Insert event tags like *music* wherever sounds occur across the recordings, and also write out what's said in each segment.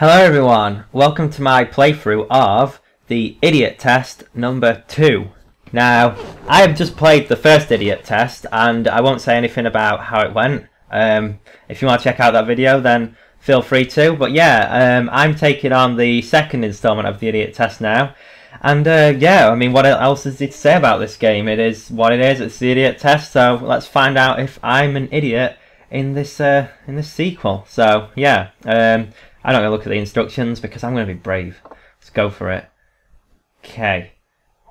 Hello everyone, welcome to my playthrough of the Idiot Test number 2. Now, I have just played the first Idiot Test and I won't say anything about how it went. Um, if you want to check out that video then feel free to. But yeah, um, I'm taking on the second installment of the Idiot Test now. And uh, yeah, I mean, what else is there to say about this game? It is what it is, it's the Idiot Test, so let's find out if I'm an idiot in this uh, in this sequel. So yeah, um, I'm not going to look at the instructions because I'm going to be brave. Let's go for it. Okay.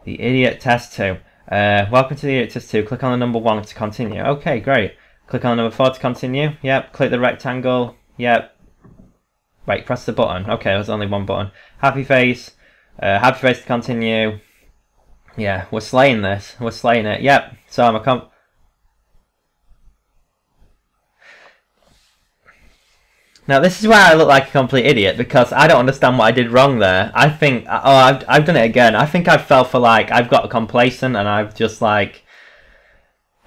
The Idiot Test 2. Uh, welcome to the Idiot Test 2. Click on the number 1 to continue. Okay, great. Click on the number 4 to continue. Yep. Click the rectangle. Yep. Wait, press the button. Okay, there's only one button. Happy face. Uh, happy face to continue. Yeah, we're slaying this. We're slaying it. Yep. So I'm a comp... Now this is where I look like a complete idiot because I don't understand what I did wrong there. I think oh I've I've done it again. I think I fell for like I've got complacent and I've just like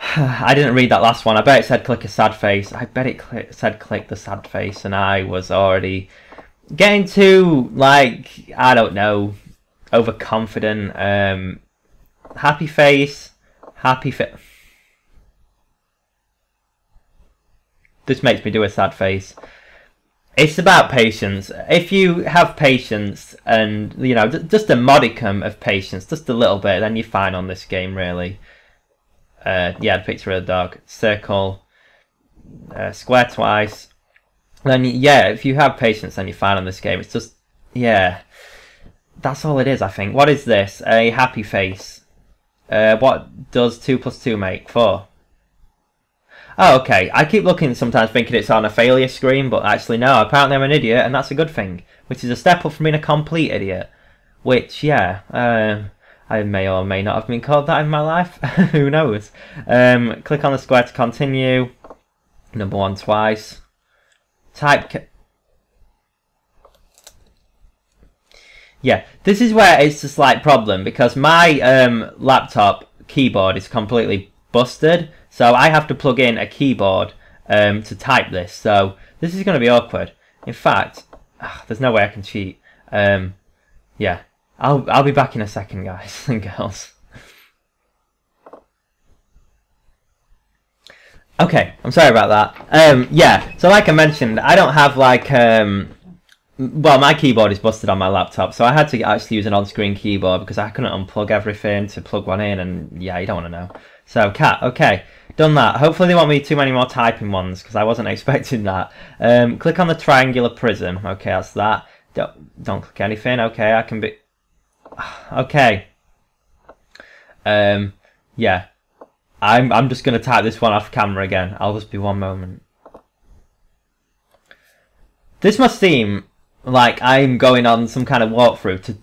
*sighs* I didn't read that last one. I bet it said click a sad face. I bet it cl- said click the sad face and I was already getting too like I don't know overconfident. Um, happy face, happy face. This makes me do a sad face it's about patience. If you have patience and you know just a modicum of patience, just a little bit, then you're fine on this game. Really. Uh, yeah, the picture of the dog. Circle. Uh, square twice. Then yeah, if you have patience, then you're fine on this game. It's just yeah, that's all it is. I think. What is this? A happy face. Uh, what does two plus two make? Four. Oh, okay. I keep looking sometimes thinking it's on a failure screen, but actually no, apparently I'm an idiot, and that's a good thing. Which is a step up from being a complete idiot. Which, yeah, uh, I may or may not have been called that in my life. *laughs* Who knows? Um, click on the square to continue. Number one twice. Type... Yeah, this is where it's a slight problem, because my um, laptop keyboard is completely busted. So I have to plug in a keyboard um, to type this. So this is going to be awkward. In fact, ugh, there's no way I can cheat. Um, yeah, I'll I'll be back in a second, guys *laughs* and girls. Okay, I'm sorry about that. Um, yeah, so like I mentioned, I don't have like um, well, my keyboard is busted on my laptop, so I had to actually use an on-screen keyboard because I couldn't unplug everything to plug one in, and yeah, you don't want to know. So, cat, okay. Done that. Hopefully they won't be too many more typing ones because I wasn't *laughs* expecting that. Um, click on the triangular prism. Okay, that's that. Don't, don't click anything. Okay, I can be... *sighs* Okay. Um, yeah. I'm, I'm just going to type this one off camera again. I'll just be one moment. This must seem like I'm going on some kind of walkthrough to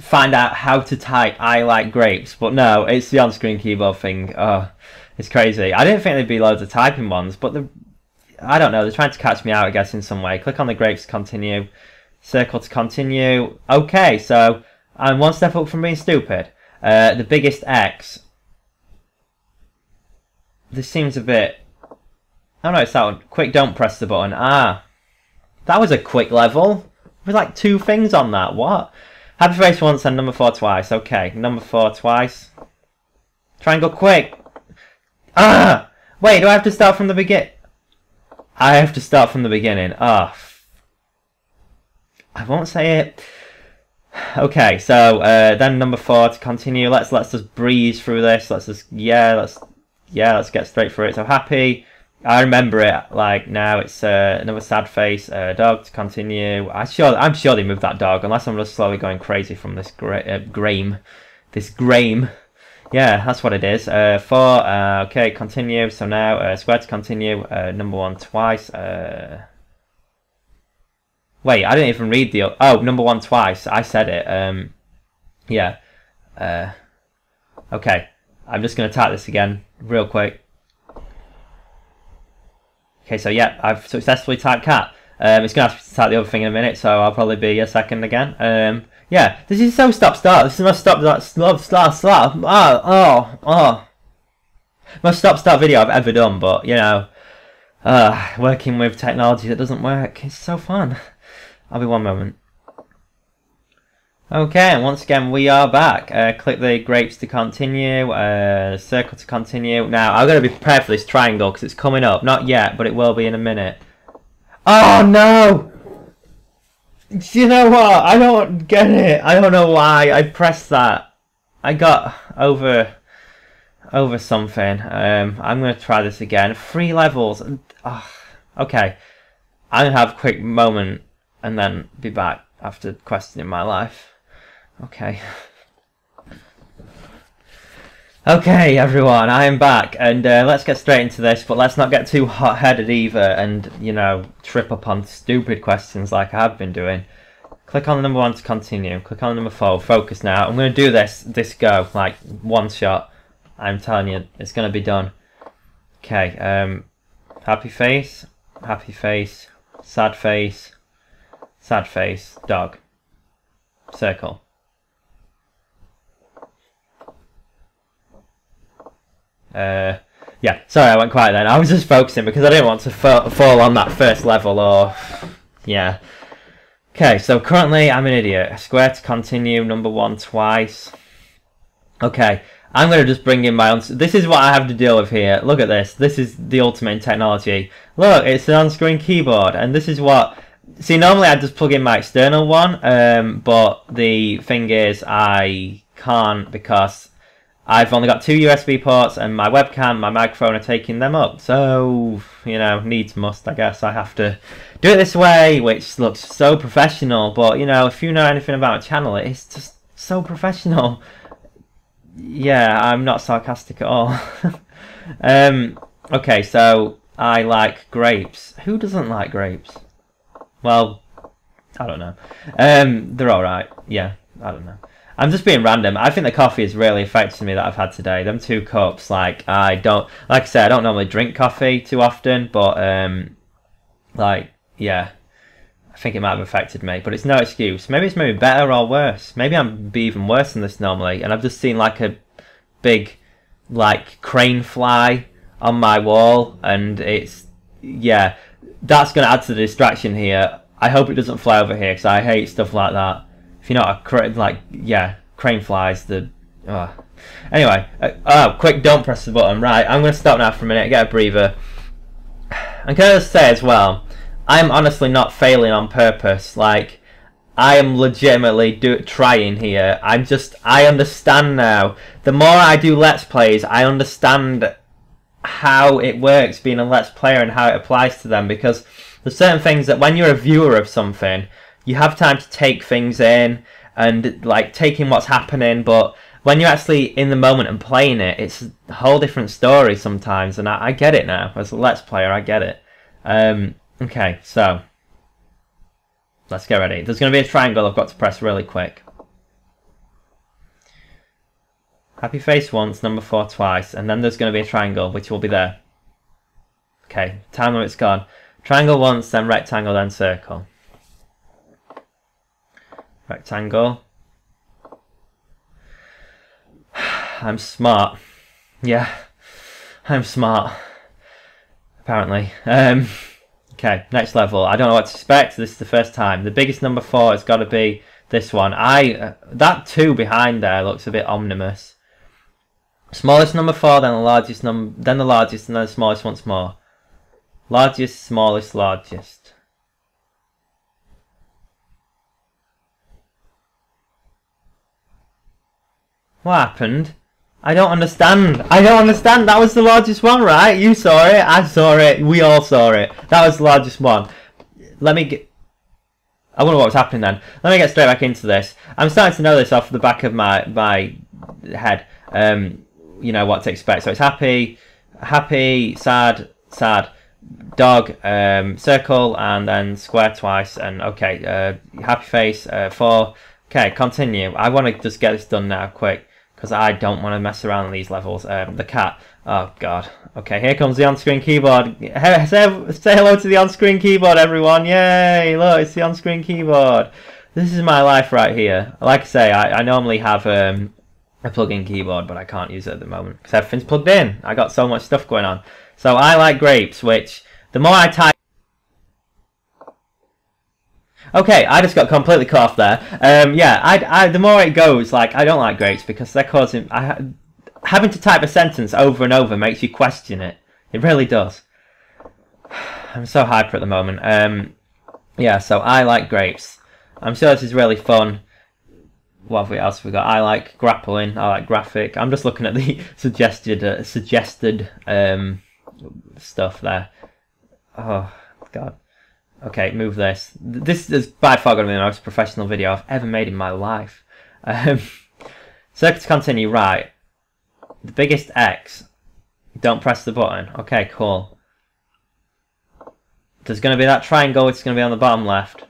find out how to type I like grapes, but no, it's the on-screen keyboard thing. Oh, it's crazy. I didn't think there'd be loads of typing ones, but the I don't know. They're trying to catch me out, I guess, in some way. Click on the grapes to continue. Circle to continue. Okay, so I'm one step up from being stupid. Uh, the biggest X. This seems a bit... Oh no, it's that one. Quick, don't press the button. Ah. That was a quick level. With like two things on that. What? Happy face once and number four twice. Okay, number four twice. Triangle quick. Ah! Wait, do I have to start from the begin? I have to start from the beginning. Ah. I won't say it. Okay, so uh, then number four to continue. Let's let's just breeze through this. Let's just yeah, let's yeah, let's get straight through it. So happy. I remember it like now. It's uh, another sad face. Uh, dog to continue. I sure I'm sure they moved that dog unless I'm just slowly going crazy from this gra- uh, grame, this grame. Yeah, that's what it is. Uh, four. Uh, okay, continue. So now uh, square to continue. Uh, number one twice. Uh, wait, I didn't even read the. Oh, number one twice. I said it. Um, yeah. Okay, I'm just gonna type this again real quick. Okay, so yeah, I've successfully typed cat. Um, it's going to have to type the other thing in a minute, so I'll probably be a second again. Um, yeah, this is so stop start. This is my stop start stop start start. Oh, oh, oh. Most stop start video I've ever done, but you know, uh, working with technology that doesn't work is so fun. I'll be one moment. Okay, and once again we are back. Uh, click the grapes to continue, uh, circle to continue. Now, I'm going to be prepared for this triangle because it's coming up. Not yet, but it will be in a minute. Oh no! You know what? I don't get it. I don't know why I pressed that. I got over over something. Um, I'm to try this again. Three levels. Oh, okay. I'm to have a quick moment and then be back after questioning my life. Okay. *laughs* Okay, everyone, I am back, and uh, let's get straight into this, but let's not get too hot-headed either and, you know, trip up on stupid questions like I have been doing. Click on the number one to continue. Click on number four. Focus now. I'm going to do this, this go, like, one shot. I'm telling you, it's going to be done. Okay, um, happy face, happy face, sad face, sad face, dog. Circle. Uh, yeah, sorry I went quiet then. I was just focusing because I didn't want to fa fall on that first level or... Yeah. Okay, so currently I'm an idiot. Square to continue, number one twice. Okay, I'm going to just bring in my own... This is what I have to deal with here. Look at this. This is the ultimate technology. Look, it's an on-screen keyboard, and this is what... See, normally I just plug in my external one, um, but the thing is I can't because I've only got two USB ports and my webcam, my microphone are taking them up. So, you know, needs must, I guess. I have to do it this way, which looks so professional. But, you know, if you know anything about a channel, it's just so professional. Yeah, I'm not sarcastic at all. *laughs* um, okay, so I like grapes. Who doesn't like grapes? Well, I don't know. Um, they're alright. Yeah, I don't know. I'm just being random. I think the coffee is really affecting me that I've had today. Them two cups, like I don't, like I said, I don't normally drink coffee too often, but um, like yeah, I think it might have affected me. But it's no excuse. Maybe it's maybe better or worse. Maybe I'm be even worse than this normally, and I've just seen like a big like crane fly on my wall, and it's yeah, that's gonna add to the distraction here. I hope it doesn't fly over here because I hate stuff like that if you're not a cra- like yeah crane flies the oh. anyway uh, oh quick don't press the button right i'm to stop now for a minute get a breather i'm going to say as well i'm honestly not failing on purpose like I am legitimately do trying here. I'm just I understand now. The more I do let's plays, I understand how it works being a let's player and how it applies to them because there's certain things that when you're a viewer of something, you have time to take things in and like taking what's happening but when you're actually in the moment and playing it it's a whole different story sometimes and i, I get it now. As a let's player i get it. Um, okay so let's get ready. There's going to be a triangle i've got to press really quick. Happy face once number four twice and then there's going to be a triangle which will be there. Okay time limit's gone. Triangle once then rectangle then circle rectangle. I'm smart. Yeah, I'm smart. Apparently. Um, okay, next level. I don't know what to expect. This is the first time. The biggest number four has got to be this one. I uh, That two behind there looks a bit ominous. Smallest number four, then the largest number, then the largest, and then the smallest once more. Largest, smallest, largest. What happened? I don't understand. I don't understand. That was the largest one, right? You saw it. I saw it. We all saw it. That was the largest one. Let me get... I wonder what was happening then. Let me get straight back into this. I'm starting to know this off the back of my my head. Um, you know what to expect. So it's happy, happy, sad, sad, dog, um, circle, and then square twice. And okay, uh, happy face, uh, four. Okay, continue. I want to just get this done now, quick because I don't want to mess around on these levels. Um, the cat. Oh god. Okay, here comes the on-screen keyboard. Hey, say, say hello to the on-screen keyboard, everyone! Yay! Look, it's the on-screen keyboard. This is my life right here. Like I say, I, I normally have um, a plug-in keyboard, but I can't use it at the moment because everything's plugged in. I got so much stuff going on. So I like grapes, which the more I type Okay, I just got completely cut off there. Um, yeah, I, I, the more it goes, like, I don't like grapes because they're causing... I, having to type a sentence over and over makes you question it. It really does. *sighs* I'm so hyper at the moment. Um, yeah, so I like grapes. I'm sure this is really fun. What have we else have we got? I like grappling. I like graphic. I'm just looking at the *laughs* suggested uh, suggested um, stuff there. Oh god. Okay, move this. This is by far going to be the most professional video I've ever made in my life. Um, *laughs* so to continue, right. The biggest X. Don't press the button. Okay, cool. There's going to be that triangle, it's going to be on the bottom left.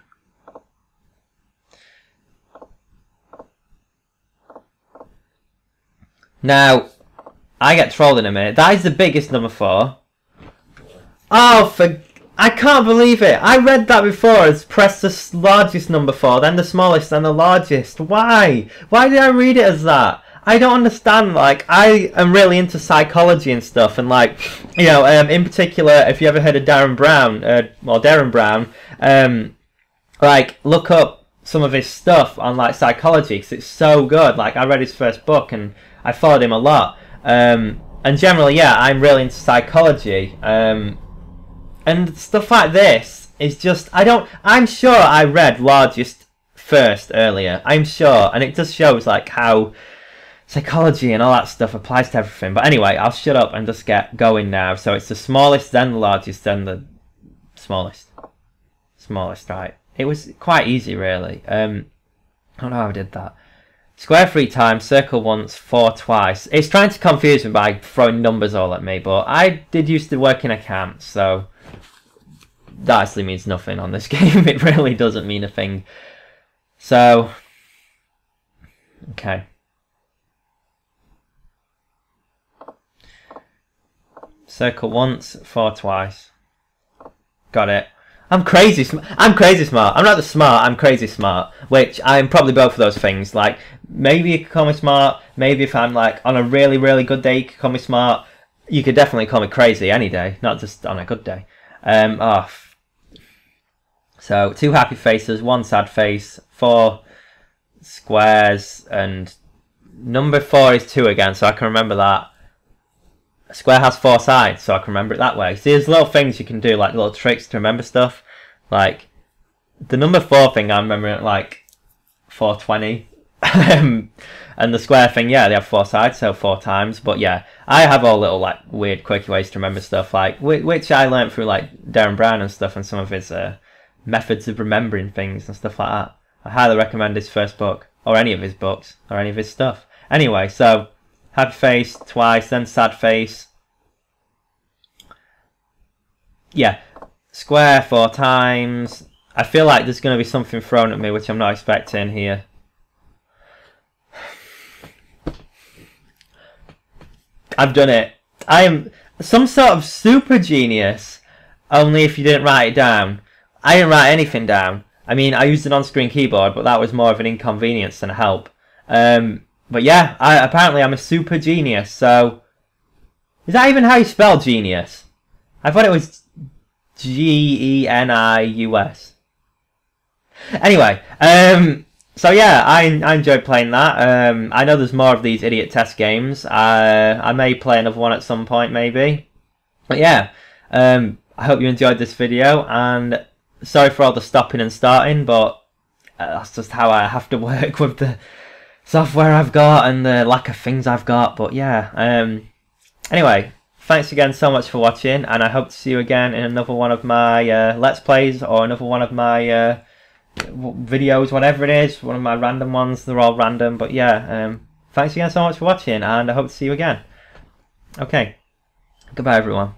Now, I get trolled in a minute. That is the biggest number four. Oh, for... I can't believe it. I read that before as press the largest number four, then the smallest, then the largest. Why? Why did I read it as that? I don't understand. Like, I am really into psychology and stuff, and like, you know, um, in particular, if you ever heard of Derren Brown, uh, or Derren Brown, um, like, look up some of his stuff on like psychology because it's so good. Like, I read his first book and I followed him a lot. Um, and generally, yeah, I'm really into psychology. Um, and stuff like this is just I don't. I'm sure I read largest first earlier. I'm sure, and it just shows like how psychology and all that stuff applies to everything. But anyway, I'll shut up and just get going now. So it's the smallest, then the largest, then the smallest. Smallest, right. It was quite easy, really. Um, I don't know how I did that. Square three times, circle once, four twice. It's trying to confuse me by throwing numbers all at me, but I did used to work in accounts, so that actually means nothing on this *laughs* game. it really doesn't mean a thing. So, okay. Circle once, four twice. Got it. I'm crazy smart. I'm crazy smart. I'm not the smart. I'm crazy smart. Which I'm probably both of those things. Like maybe you could call me smart. Maybe if I'm like on a really really good day, you could call me smart. You could definitely call me crazy any day, not just on a good day. Um. Oh. So two happy faces, one sad face, four squares, and number four is two again. So I can remember that a square has four sides, so I can remember it that way. See, there's little things you can do, like little tricks to remember stuff. Like, the number four thing, I remember it like 420. Um, *laughs* and the square thing, yeah, they have four sides, so four times. But yeah, I have all little like weird, quirky ways to remember stuff, like which I learned through like Derren Brown and stuff, and some of his uh, methods of remembering things and stuff like that. I highly recommend his first book, or any of his books, or any of his stuff. Anyway, so Happy face twice, then sad face. Yeah, square four times. I feel like there's going to be something thrown at me which I'm not expecting here. I've done it. I am some sort of super genius. Only if you didn't write it down. I didn't write anything down. I mean, I used an on-screen keyboard, but that was more of an inconvenience than a help. Um, but yeah, I, apparently I'm a super genius, so... Is that even how you spell genius? I thought it was G-E-N-I-U-S. Anyway, um, so yeah, I, I enjoyed playing that. Um, I know there's more of these idiot test games. Uh, I may play another one at some point, maybe. But yeah, um, I hope you enjoyed this video, and sorry for all the stopping and starting, but uh, that's just how I have to *laughs* work with the software I've got and the lack of things I've got. But yeah, um, anyway, thanks again so much for watching, and I hope to see you again in another one of my uh, Let's Plays or another one of my uh, videos, whatever it is, one of my random ones. They're all random, but yeah, um, thanks again so much for watching, and I hope to see you again. Okay, goodbye everyone.